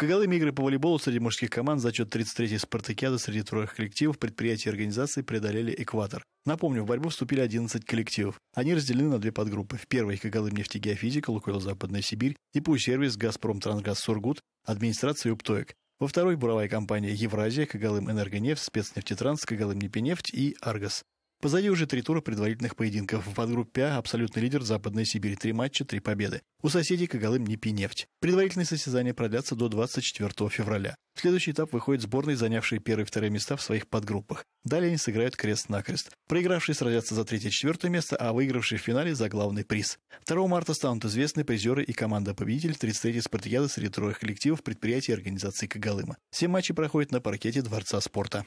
Когалыме игры по волейболу среди мужских команд за счет 33-й спартакиады среди тройных коллективов предприятия и организации преодолели экватор. Напомню, в борьбу вступили 11 коллективов. Они разделены на две подгруппы. В первой – Когалым нефтегеофизика, Лукойл Западная Сибирь, ИПУ-сервис, Газпром Трансгаз Сургут, администрация Уптоек. Во второй – буровая компания Евразия, Когалым Энергонефть, Спецнефтетранс, Когалым Непинефть и Аргос. Позади уже три тура предварительных поединков. В подгруппе А абсолютный лидер Западной Сибири. Три матча, три победы. У соседей Когалым Непинефть. Предварительные состязания продлятся до 24 февраля. В следующий этап выходят сборные, занявшие первые и вторые места в своих подгруппах. Далее они сыграют крест-накрест. Проигравшие сразятся за третье и четвертое место, а выигравшие в финале за главный приз. 2 марта станут известны призеры и команда-победитель 33-й спартакиады среди троих коллективов предприятий и организаций Когалыма. Все матчи проходят на паркете Дворца спорта.